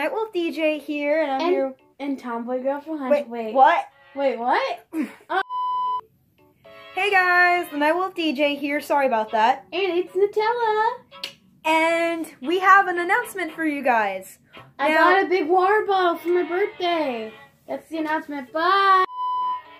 Nightwolf DJ here, and I'm And- here. And Tomboy Girl from Hunch. Wait, Wait, what? Wait, what? Oh. Hey guys, the Nightwolf DJ here. Sorry about that. And it's Nutella. And we have an announcement for you guys. I Now- got a big water bottle for my birthday. That's the announcement. Bye.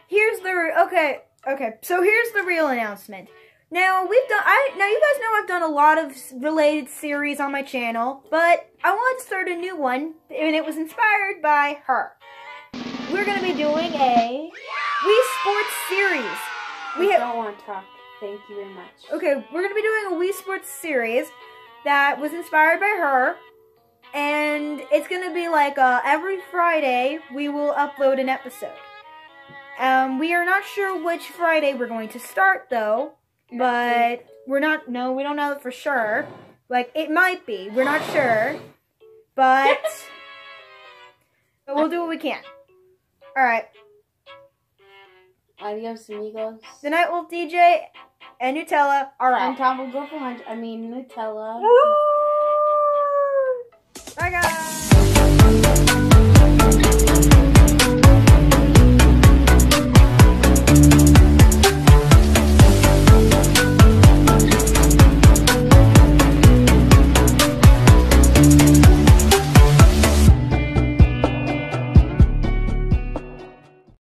Here's the okay, okay. So here's the real announcement. Now we've done. I now you guys know I've done a lot of related series on my channel, but I wanted to start a new one, and it was inspired by her. We're gonna be doing a Wii Sports series. We I don't want to talk. Thank you very much. okay. We're gonna be doing a Wii Sports series that was inspired by her, and it's gonna be like uh, every Friday we will upload an episode. Um, we are not sure which Friday we're going to start though, but we're not. No, we don't know for sure. Like it might be. We're not sure, but but we'll do what we can. All right, Adios, amigos. the Nightwolf DJ and Nutella are And out. Tomboy Girl from Hunch. I mean Nutella. Woo!